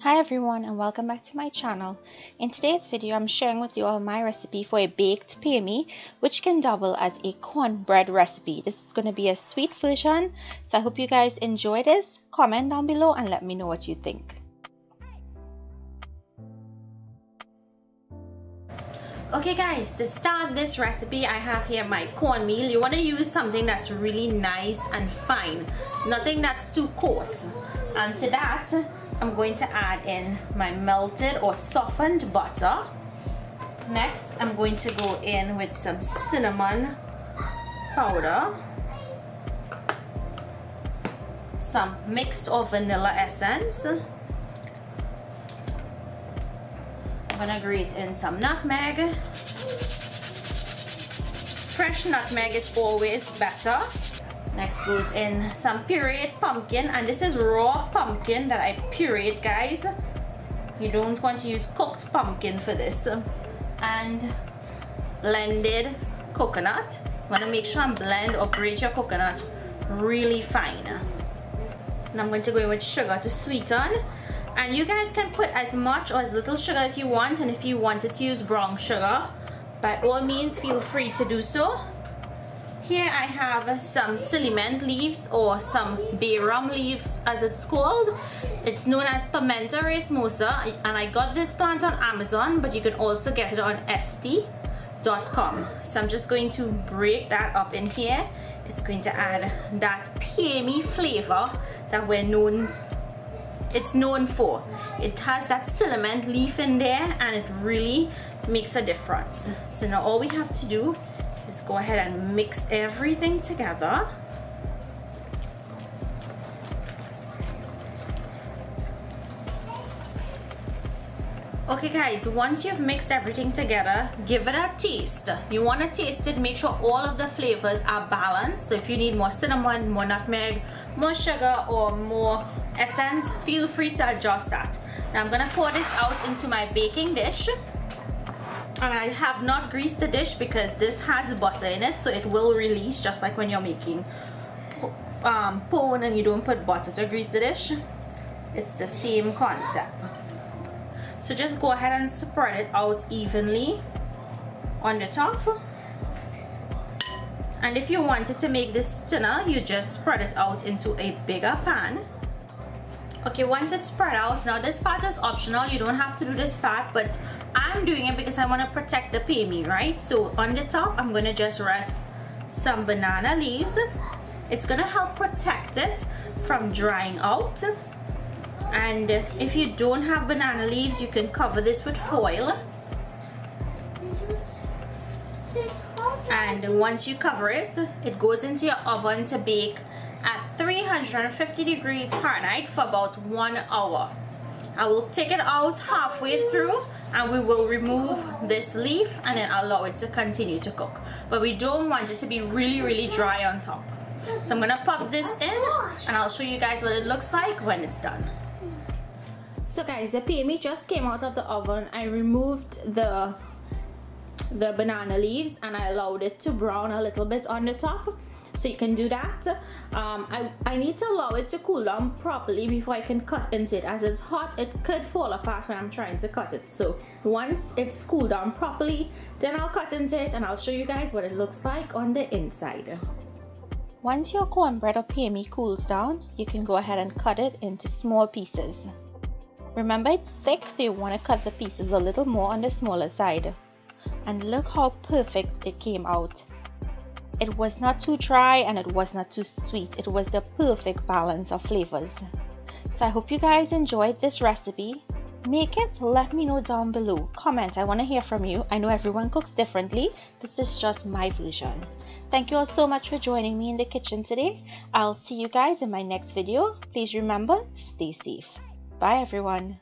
Hi everyone and welcome back to my channel. In today's video I'm sharing with you all my recipe for a baked paimie which can double as a cornbread recipe. This is going to be a sweet version so I hope you guys enjoy this. Comment down below and let me know what you think. Okay guys, to start this recipe I have here my cornmeal. You want to use something that's really nice and fine. Nothing that's too coarse. And to that I'm going to add in my melted or softened butter. Next, I'm going to go in with some cinnamon powder, some mixed or vanilla essence. I'm gonna grate in some nutmeg. Fresh nutmeg is always better. Next goes in some pureed pumpkin and this is raw pumpkin that I pureed guys. You don't want to use cooked pumpkin for this. And blended coconut. Want to make sure and blend or grate your coconut really fine. And I'm going to go in with sugar to sweeten. And you guys can put as much or as little sugar as you want and if you wanted to use brown sugar, by all means feel free to do so. Here I have some ciliment leaves or some bay rum leaves as it's called. It's known as Pimenta racemosa and I got this plant on Amazon but you can also get it on Etsy.com. So I'm just going to break that up in here. It's going to add that paimie flavor that we're known it's known for. It has that ciliment leaf in there and it really makes a difference. So now all we have to do is go ahead and mix everything together. Okay guys, once you've mixed everything together, give it a taste. You want to taste it, make sure all of the flavors are balanced. So if you need more cinnamon, more nutmeg, more sugar or more essence, feel free to adjust that. Now I'm going to pour this out into my baking dish and I have not greased the dish because this has butter in it so it will release just like when you're making um, pone and you don't put butter to grease the dish. It's the same concept. So just go ahead and spread it out evenly on the top. And if you wanted to make this thinner you just spread it out into a bigger pan okay once it's spread out now this part is optional. You don't have to do this part but I'm doing it because I want to protect the paimie right? So on the top I'm gonna just rest some banana leaves. It's gonna help protect it from drying out. And if you don't have banana leaves you can cover this with foil. And once you cover it it goes into your oven to bake 350 degrees Fahrenheit for about one hour. I will take it out halfway through and we will remove this leaf and then allow it to continue to cook. But we don't want it to be really, really dry on top. So I'm gonna pop this in and I'll show you guys what it looks like when it's done. So guys, the paimie just came out of the oven. I removed the the banana leaves and I allowed it to brown a little bit on the top. So you can do that. Um, I, I need to allow it to cool down properly before I can cut into it. As it's hot it could fall apart when I'm trying to cut it. So once it's cooled down properly then I'll cut into it and I'll show you guys what it looks like on the inside. Once your cornbread or paimie cools down you can go ahead and cut it into small pieces. Remember it's thick so you want to cut the pieces a little more on the smaller side and look how perfect it came out it was not too dry and it was not too sweet. It was the perfect balance of flavors. So I hope you guys enjoyed this recipe. Make it, let me know down below. Comment, I want to hear from you. I know everyone cooks differently. This is just my version. Thank you all so much for joining me in the kitchen today. I'll see you guys in my next video. Please remember to stay safe. Bye everyone.